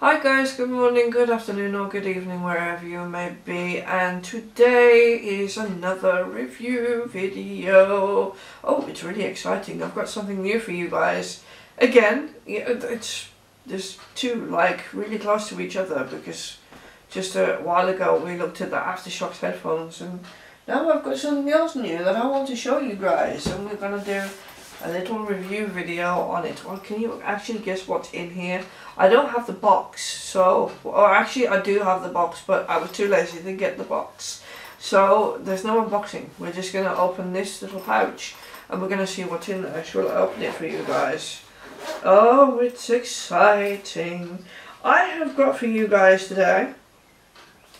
Hi guys, good morning, good afternoon or good evening wherever you may be and today is another review video. Oh, it's really exciting. I've got something new for you guys. Again, it's there's two like really close to each other because just a while ago we looked at the Aftershokz headphones and now I've got something else new that I want to show you guys and we're gonna do a little review video on it. Well, can you actually guess what's in here? I don't have the box, so, or actually I do have the box, but I was too lazy to get the box. So, there's no unboxing. We're just to open this little pouch, and we're to see what's in there. So, I'll open it for you guys. Oh, it's exciting. I have got for you guys today,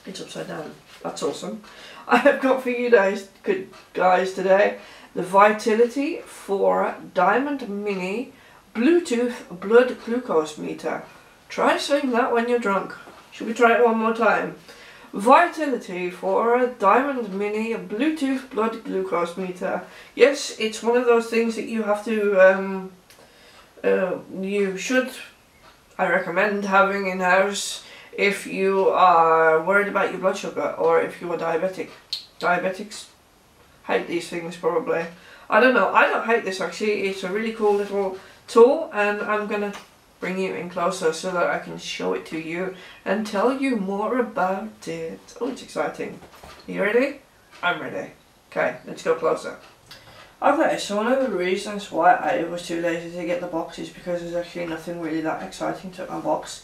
it's upside down, that's awesome. I have got for you guys, good guys today, the Vitility Fora Diamond Mini Bluetooth Blood Glucose Meter. Try saying that when you're drunk. Should we try it one more time? Vitility Fora Diamond Mini Bluetooth Blood Glucose Meter. Yes, it's one of those things that you have to, um, uh, you should, I recommend having in-house if you are worried about your blood sugar or if you are diabetic. Diabetics hate these things probably. I don't know, I don't hate this actually, it's a really cool little tool and I'm gonna bring you in closer so that I can show it to you and tell you more about it. Oh, it's exciting. Are you ready? I'm ready. Okay, let's go closer. Okay, so one of the reasons why I was too lazy to get the box is because there's actually nothing really that exciting to unbox.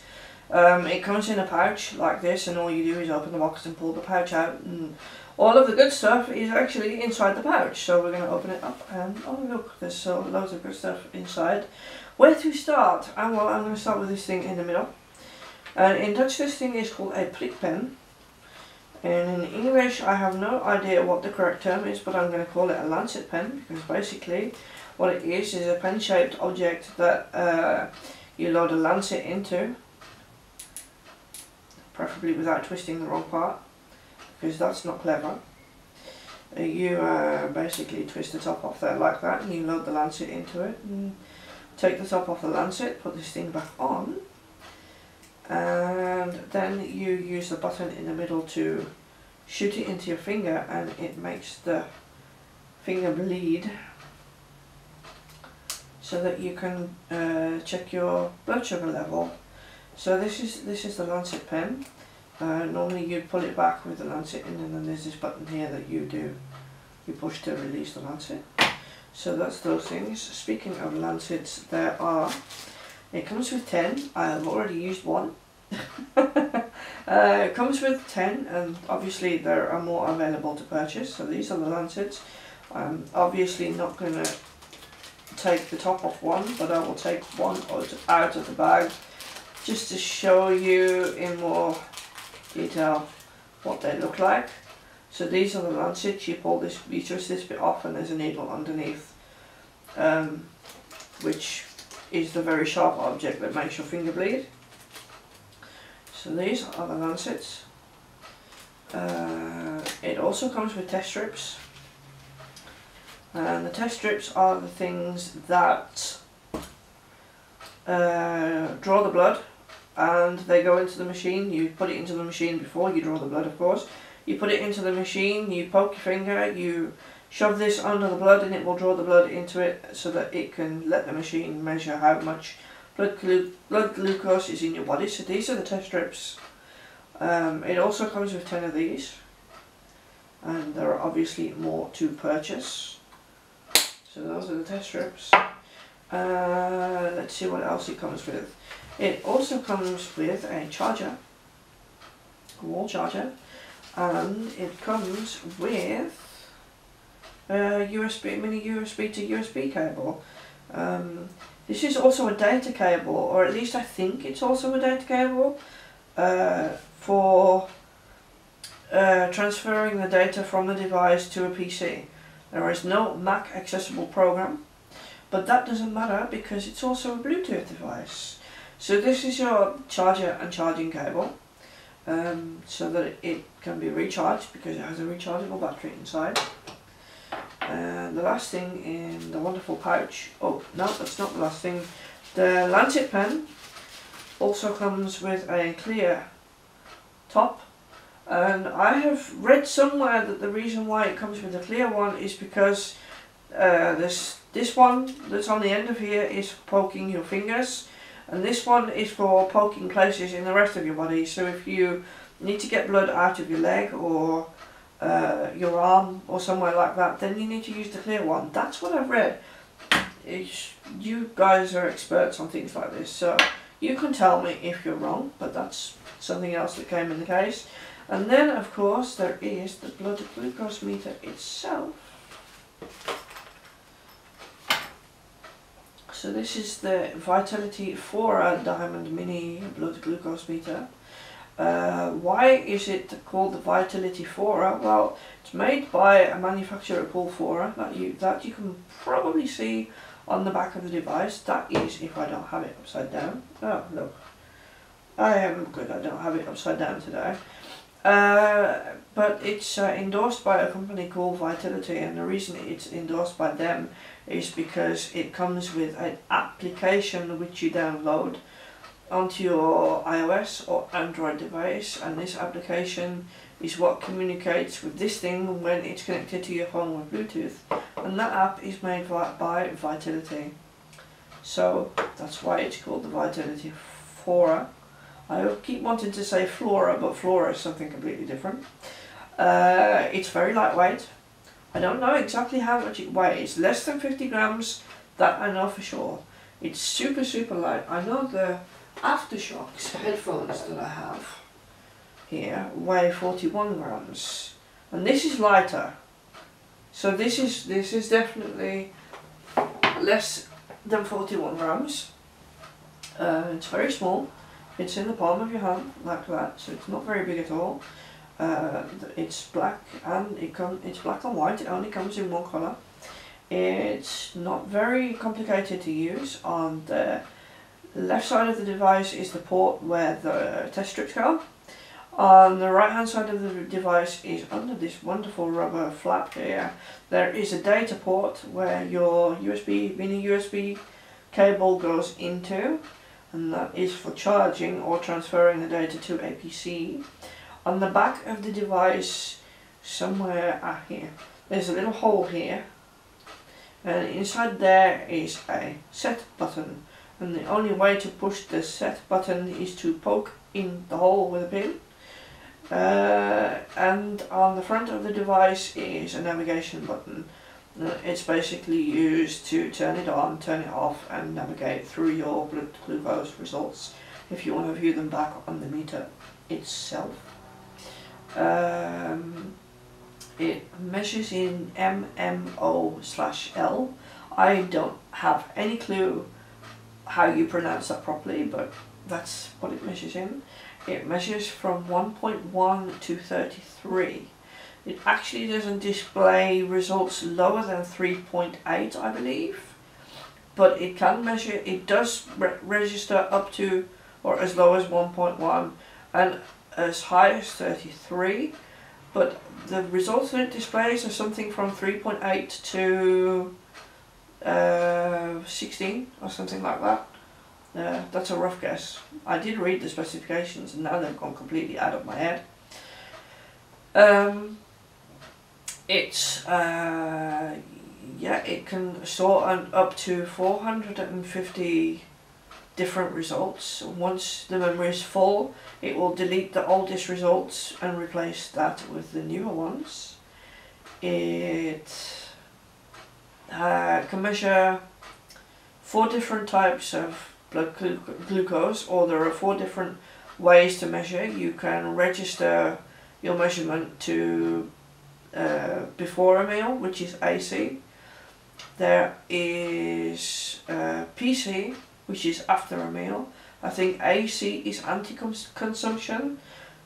Um, it comes in a pouch like this and all you do is open the box and pull the pouch out and all of the good stuff is actually inside the pouch. So we're going to open it up and oh look, there's so loads of good stuff inside. Where to start? Uh, well, I'm going to start with this thing in the middle. And in Dutch this thing is called a prikpen. And in English I have no idea what the correct term is, but I'm going to call it a lancet pen because basically what it is is a pen shaped object that uh, you load a lancet into preferably without twisting the wrong part because that's not clever. You uh, basically twist the top off there like that and you load the lancet into it and take the top off the lancet, put this thing back on and then you use the button in the middle to shoot it into your finger and it makes the finger bleed so that you can uh, check your blood sugar level. So this is this is the Lancet pen. Uh, normally you'd pull it back with the lancet in and then there's this button here that you do. You push to release the lancet. So that's those things. Speaking of lancets, there are, it comes with 10. I have already used one. uh, it comes with 10 and obviously there are more available to purchase. So these are the lancets. I'm obviously not going to take the top off one, but I will take one out of the bag just to show you in more detail what they look like. So these are the lancets, you pull this, you twist this bit off and there's a needle underneath, um, which is the very sharp object that makes your finger bleed. So these are the lancets. Uh, it also comes with test strips. And the test strips are the things that uh, draw the blood and they go into the machine. You put it into the machine before you draw the blood, of course. You put it into the machine, you poke your finger, you shove this under the blood and it will draw the blood into it so that it can let the machine measure how much blood, glu blood glucose is in your body. So these are the test strips. Um, it also comes with 10 of these and there are obviously more to purchase. So those are the test strips. Uh, let's see what else it comes with. It also comes with a charger, a wall charger, and it comes with a USB, mini USB to USB cable. Um, this is also a data cable, or at least I think it's also a data cable, uh, for uh, transferring the data from the device to a PC. There is no Mac accessible program, but that doesn't matter because it's also a Bluetooth device. So this is your charger and charging cable um, so that it can be recharged because it has a rechargeable battery inside. And the last thing in the wonderful pouch, oh no that's not the last thing, the Lancet pen also comes with a clear top and I have read somewhere that the reason why it comes with a clear one is because uh, this this one that's on the end of here is poking your fingers and this one is for poking places in the rest of your body. So if you need to get blood out of your leg or uh, your arm or somewhere like that then you need to use the clear one. That's what I've read. It's, you guys are experts on things like this. So you can tell me if you're wrong but that's something else that came in the case. And then of course there is the blood glucose meter itself So this is the Vitility Fora Diamond Mini Blood Glucose Meter. Uh, why is it called the Vitility Fora? Well, it's made by a manufacturer called Fora that you that you can probably see on the back of the device. That is if I don't have it upside down. Oh look, I am good. I don't have it upside down today. Uh, but it's uh, endorsed by a company called Vitility, and the reason it's endorsed by them is because it comes with an application which you download onto your iOS or Android device and this application is what communicates with this thing when it's connected to your phone with Bluetooth and that app is made by Vitility. So that's why it's called the Vitility Fora I keep wanting to say Flora but Flora is something completely different uh, it's very lightweight I don't know exactly how much it weighs. Less than 50 grams, that I know for sure. It's super, super light. I know the Aftershokz headphones that I have here weigh 41 grams. And this is lighter. So this is this is definitely less than 41 grams. Uh, it's very small. It's in the palm of your hand like that, so it's not very big at all. Uh, it's black and it come it's black and white. It only comes in one color. It's not very complicated to use. On the left side of the device is the port where the test strips go. On the right hand side of the device is under this wonderful rubber flap here. There is a data port where your USB mini USB cable goes into and that is for charging or transferring the data to a PC on the back of the device somewhere ah, here there's a little hole here and inside there is a set button and the only way to push the set button is to poke in the hole with a pin uh, and on the front of the device is a navigation button it's basically used to turn it on, turn it off and navigate through your blood glucose results if you want to view them back on the meter itself. Um, it measures in MMO slash L. I don't have any clue how you pronounce that properly, but that's what it measures in. It measures from 1.1 to 33. It actually doesn't display results lower than 3.8, I believe. But it can measure, it does re register up to or as low as 1.1 and as high as 33 but the results that it displays are something from 3.8 to uh, 16 or something like that. Uh, that's a rough guess. I did read the specifications and now they've gone completely out of my head. Um, it's, uh, yeah, it can an up to 450 different results. Once the memory is full, it will delete the oldest results and replace that with the newer ones. It uh, can measure four different types of blood glu glucose, or there are four different ways to measure. You can register your measurement to uh, before a meal, which is AC. There is uh, PC, which is after a meal. I think AC is anti-consumption,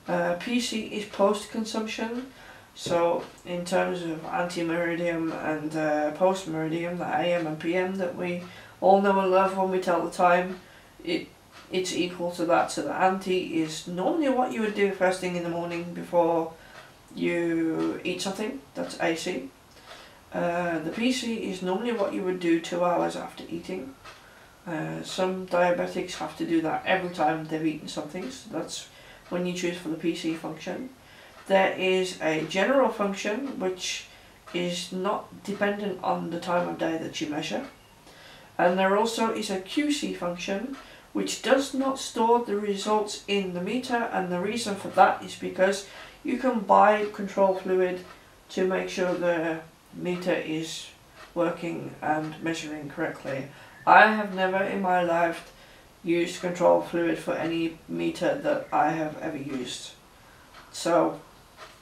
uh, PC is post-consumption. So in terms of anti-meridium and uh, post-meridium, the AM and PM that we all know and love when we tell the time, it it's equal to that. So the ante is normally what you would do first thing in the morning before you eat something, that's AC. Uh, the PC is normally what you would do two hours after eating. Uh, some diabetics have to do that every time they've eaten something, so that's when you choose for the PC function. There is a general function which is not dependent on the time of day that you measure. And there also is a QC function which does not store the results in the meter and the reason for that is because you can buy control fluid to make sure the meter is working and measuring correctly. I have never in my life used control fluid for any meter that I have ever used. So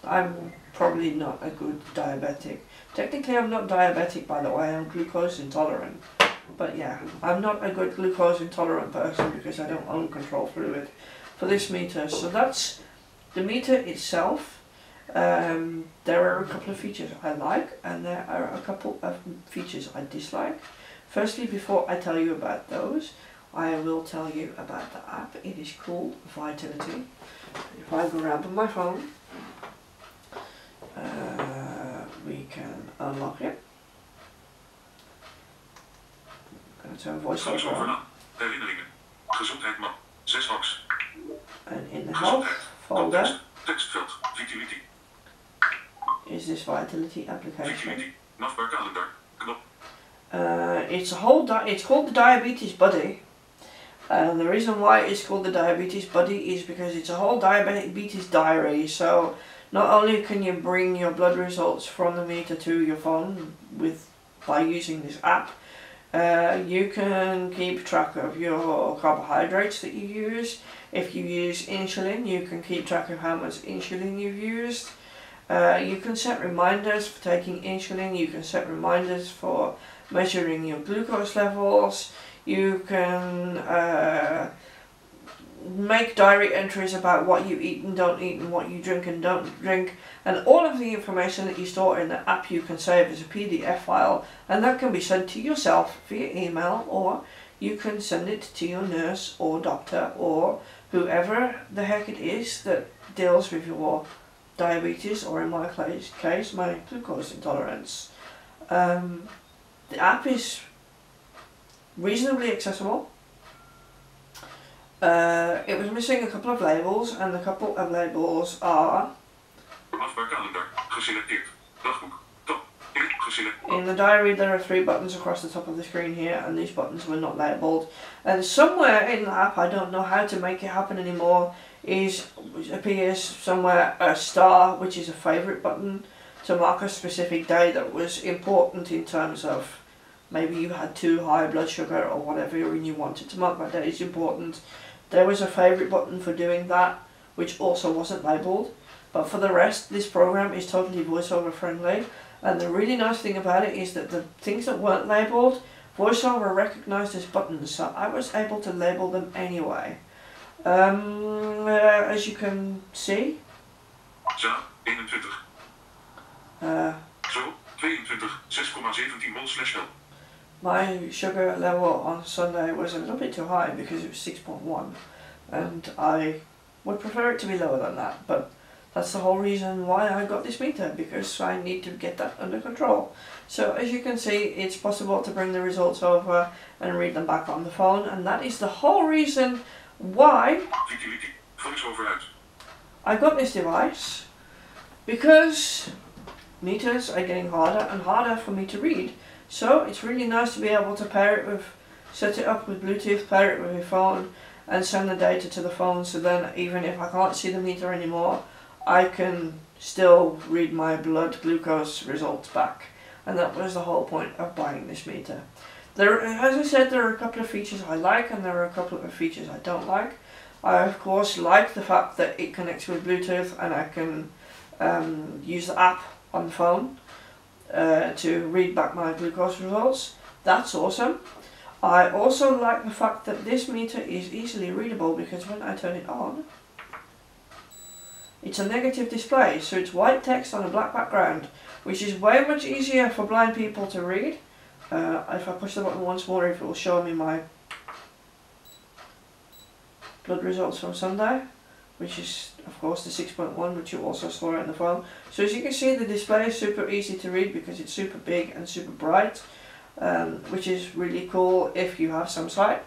I'm probably not a good diabetic. Technically I'm not diabetic by the way, I'm glucose intolerant. But yeah, I'm not a good glucose intolerant person because I don't own control fluid for this meter. So that's the meter itself. Um, there are a couple of features I like and there are a couple of features I dislike. Firstly, before I tell you about those, I will tell you about the app. It is called Vitility. If I grab my phone, uh, we can unlock it. I'm going to turn voiceover on. Herinneringen. Gezondheid map. 6 box. And in the health folder. Vitility. is this Vitility application. Vitility. Navbar kalender. Knop. Uh, it's a whole. Di- it's called the Diabetes Buddy. And the reason why it's called the Diabetes Buddy is because it's a whole diabetic diabetes diary. So not only can you bring your blood results from the meter to your phone with by using this app, uh, you can keep track of your carbohydrates that you use. If you use insulin, you can keep track of how much insulin you've used. Uh, you can set reminders for taking insulin. You can set reminders for measuring your glucose levels. You can uh, make diary entries about what you eat and don't eat and what you drink and don't drink. And all of the information that you store in the app you can save as a PDF file and that can be sent to yourself via email or you can send it to your nurse or doctor or whoever the heck it is that deals with your diabetes or in my case, case my glucose intolerance. Um, the app is reasonably accessible. Uh, it was missing a couple of labels and the couple of labels are kalender. Geselecteerd. Dagboek. In. The diary there are three buttons across the top of the screen here and these buttons were not labelled. And somewhere in the app, I don't know how to make it happen anymore, is appears somewhere a star which is a favourite button to mark a specific day that was important in terms of maybe you had too high blood sugar or whatever and you wanted to mark that day as important. There was a favourite button for doing that which also wasn't labelled. But for the rest, this program is totally voiceover friendly. And the really nice thing about it is that the things that weren't labelled, VoiceOver recognised as buttons, so I was able to label them anyway. Um, uh, as you can see, Zaad. 21. uh, Zo. 22. 6,17 mol slash L. my sugar level on Sunday was a little bit too high because it was 6.1 and I would prefer it to be lower than that but that's the whole reason why I got this meter because I need to get that under control. So as you can see it's possible to bring the results over and read them back on the phone and that is the whole reason why. I got this device because meters are getting harder and harder for me to read. So it's really nice to be able to pair it with, set it up with Bluetooth, pair it with your phone and send the data to the phone so then even if I can't see the meter anymore, I can still read my blood glucose results back. And that was the whole point of buying this meter. There, as I said, there are a couple of features I like and there are a couple of features I don't like. I of course like the fact that it connects with Bluetooth and I can um, use the app on the phone uh, to read back my glucose results. That's awesome. I also like the fact that this meter is easily readable because when I turn it on, it's a negative display, so it's white text on a black background, which is way much easier for blind people to read. Uh, if I push the button once more, it will show me my blood results from Sunday, which is of course the 6.1, which you also saw in the phone. So as you can see, the display is super easy to read because it's super big and super bright. um, which is really cool if you have some sight.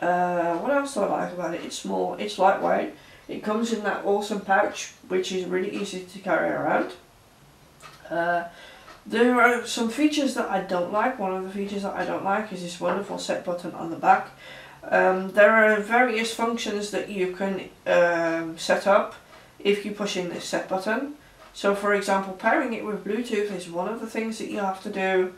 Uh, what else do I like about it? It's small, it's lightweight, it comes in that awesome pouch which is really easy to carry around. Uh, there are some features that I don't like. One of the features that I don't like is this wonderful set button on the back. Um, there are various functions that you can um, set up if you push in this set button. So for example, pairing it with Bluetooth is one of the things that you have to do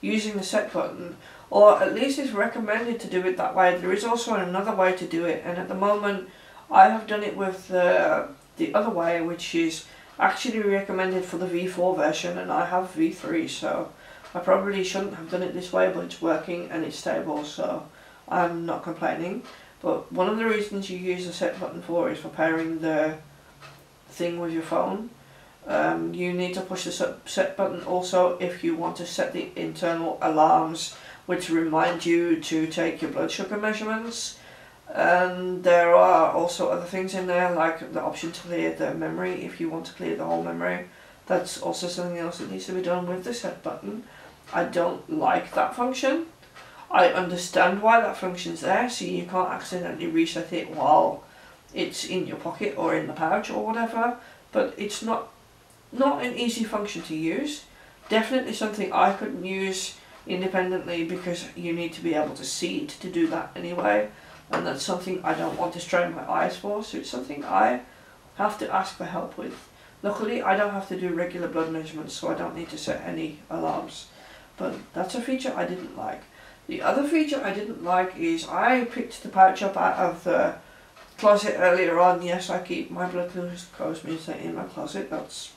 using the set button, or at least it's recommended to do it that way. There is also another way to do it, and at the moment I have done it with the, the other way, which is actually recommended for the V4 version, and I have V3, so I probably shouldn't have done it this way, but it's working and it's stable, so I'm not complaining. But one of the reasons you use the set button for is for pairing the thing with your phone. Um, you need to push the set button also if you want to set the internal alarms which remind you to take your blood sugar measurements. And there are also other things in there like the option to clear the memory if you want to clear the whole memory. That's also something else that needs to be done with the set button. I don't like that function. I understand why that function's there so you can't accidentally reset it while it's in your pocket or in the pouch or whatever but it's not not an easy function to use. Definitely something I couldn't use independently because you need to be able to see it to do that anyway. And that's something I don't want to strain my eyes for, so it's something I have to ask for help with. Luckily, I don't have to do regular blood measurements, so I don't need to set any alarms. But that's a feature I didn't like. The other feature I didn't like is I picked the pouch up out of the closet earlier on. Yes, I keep my blood glucose meter in my closet. That's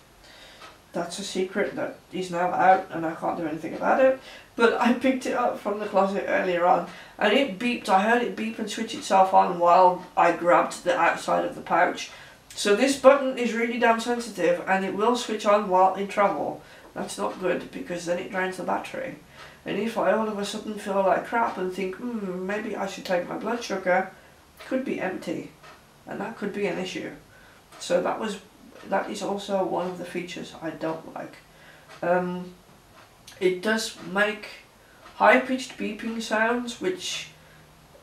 that's a secret that is now out and I can't do anything about it. But I picked it up from the closet earlier on and it beeped. I heard it beep and switch itself on while I grabbed the outside of the pouch. So this button is really damn sensitive and it will switch on while in travel. That's not good because then it drains the battery. And if I all of a sudden feel like crap and think, hmm, maybe I should take my blood sugar, could be empty. And that could be an issue. So that was that is also one of the features I don't like. Um, it does make high-pitched beeping sounds, which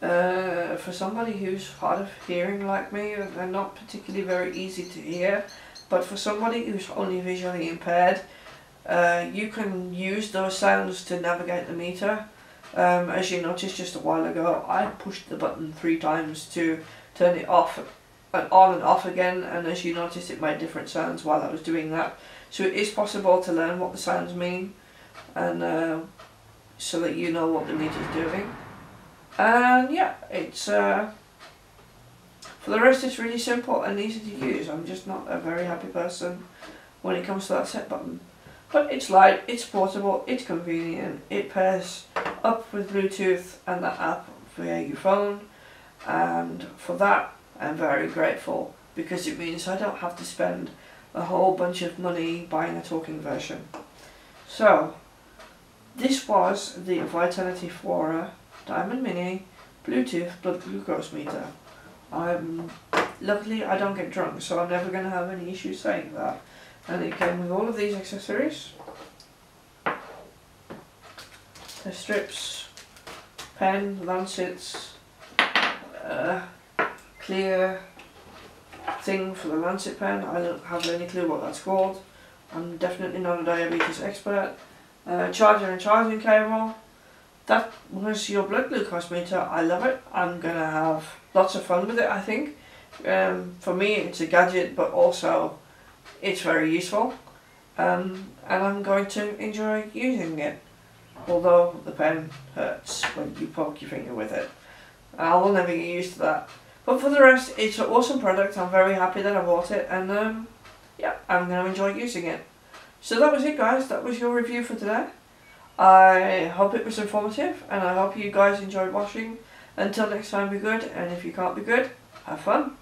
uh, for somebody who's hard of hearing like me, they're not particularly very easy to hear. But for somebody who's only visually impaired, uh, you can use those sounds to navigate the meter. Um, as you noticed just a while ago, I pushed the button three times to turn it off and on and off again and as you noticed it made different sounds while I was doing that. So it is possible to learn what the sounds mean and uh, so that you know what the meter's doing. And yeah, it's uh, for the rest it's really simple and easy to use. I'm just not a very happy person when it comes to that set button. But it's light, it's portable, it's convenient, it pairs up with Bluetooth and that app via your phone and for that I'm very grateful because it means I don't have to spend a whole bunch of money buying a talking version. So, this was the Vitility Flora Diamond Mini Bluetooth blood glucose meter. I'm luckily I don't get drunk, so I'm never going to have any issues saying that. And it came with all of these accessories. The strips, pen, lancets, uh, clear thing for the Lancet pen. I don't have any clue what that's called. I'm definitely not a diabetes expert. Uh, charger and charging cable. That was your blood glucose meter. I love it. I'm going to have lots of fun with it, I think. Um, for me, it's a gadget, but also it's very useful. Um, and I'm going to enjoy using it. Although the pen hurts when you poke your finger with it. I will never get used to that. But for the rest, it's an awesome product. I'm very happy that I bought it, and um, yeah, I'm going to enjoy using it. So that was it, guys. That was your review for today. I hope it was informative, and I hope you guys enjoyed watching. Until next time, be good, and if you can't be good, have fun.